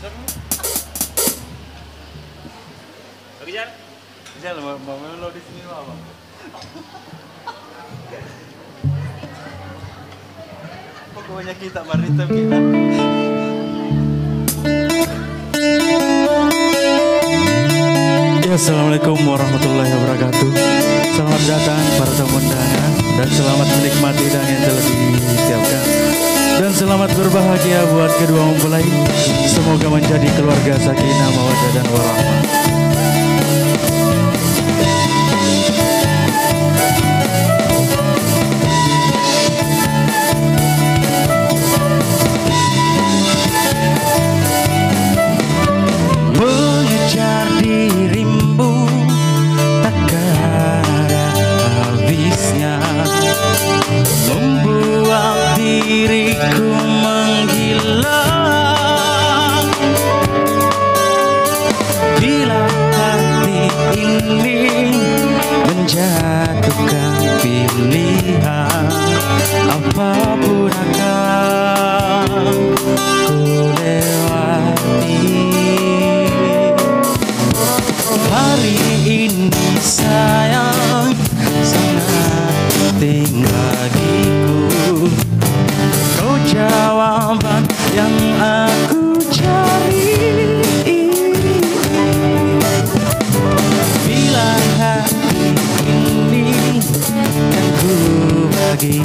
Jan. Bisa lo, mau lo di sini lo apa? Pokoknya kita Marita kita. Assalamualaikum warahmatullahi wabarakatuh Selamat datang para tamu undangan Dan selamat menikmati dan yang Dan selamat berbahagia buat kedua mempelai Semoga menjadi keluarga sakinah, mawaddah dan warahmah jatuhkan pilih lagi